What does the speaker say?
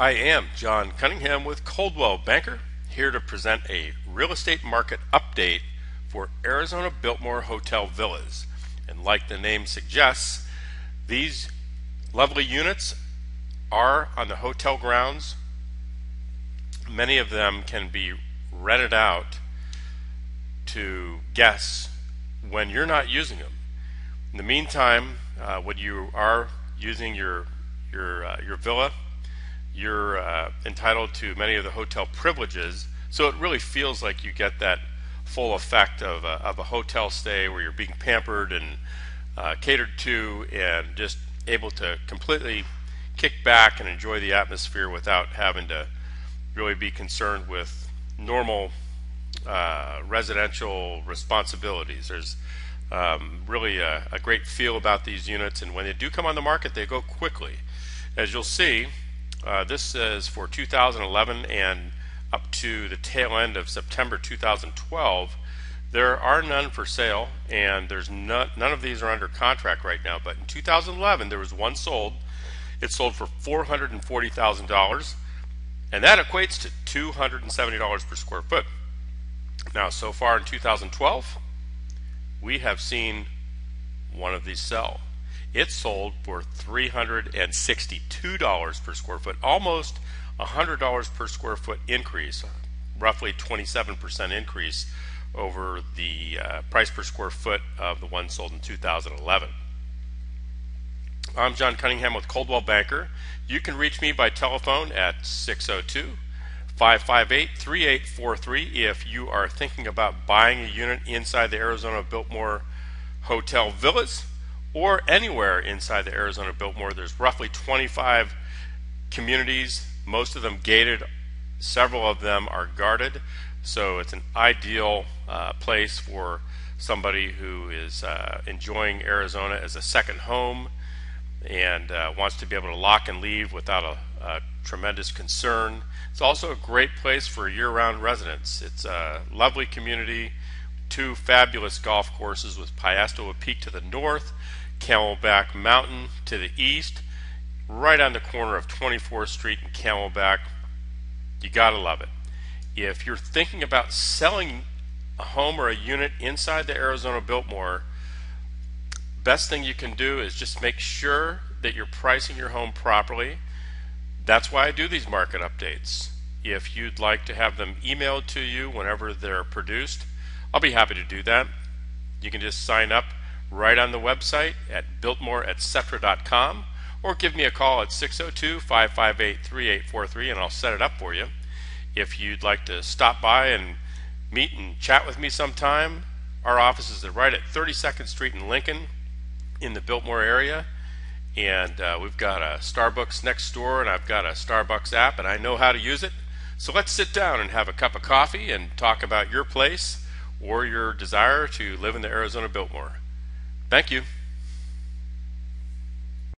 I am John Cunningham with Coldwell Banker, here to present a real estate market update for Arizona Biltmore Hotel Villas. And like the name suggests, these lovely units are on the hotel grounds. Many of them can be rented out to guests when you're not using them. In the meantime, uh, when you are using your your uh, your villa, you're uh, entitled to many of the hotel privileges. So it really feels like you get that full effect of a, of a hotel stay where you're being pampered and uh, catered to, and just able to completely kick back and enjoy the atmosphere without having to really be concerned with normal uh, residential responsibilities. There's um, really a, a, great feel about these units, and when they do come on the market, they go quickly. As you'll see, uh, this is for 2011 and up to the tail end of September 2012. There are none for sale, and there's none, none of these are under contract right now. But in 2011, there was one sold. It sold for $440,000, and that equates to $270 per square foot. Now, so far in 2012, we have seen one of these sell. It sold for $362 per square foot, almost $100 per square foot increase, roughly 27% increase over the uh, price per square foot of the one sold in 2011. I'm John Cunningham with Coldwell Banker. You can reach me by telephone at 602 558 3843 if you are thinking about buying a unit inside the Arizona Biltmore Hotel Villas or anywhere inside the Arizona Biltmore. There's roughly 25 communities, most of them gated, several of them are guarded, so it's an ideal uh, place for somebody who is uh, enjoying Arizona as a second home and uh, wants to be able to lock and leave without a, a tremendous concern. It's also a great place for year-round residents. It's a lovely community, two fabulous golf courses with Piestewa Peak to the north, Camelback Mountain to the east, right on the corner of 24th Street and Camelback. You gotta love it. If you're thinking about selling a home or a unit inside the Arizona Biltmore, best thing you can do is just make sure that you're pricing your home properly that's why I do these market updates. If you'd like to have them emailed to you whenever they're produced, I'll be happy to do that. You can just sign up right on the website at biltmoreetc or give me a call at 602-558-3843 and I'll set it up for you. If you'd like to stop by and meet and chat with me sometime, our offices are right at 32nd Street in Lincoln in the Biltmore area and uh, we've got a Starbucks next door and I've got a Starbucks app and I know how to use it. So let's sit down and have a cup of coffee and talk about your place or your desire to live in the Arizona Biltmore. Thank you.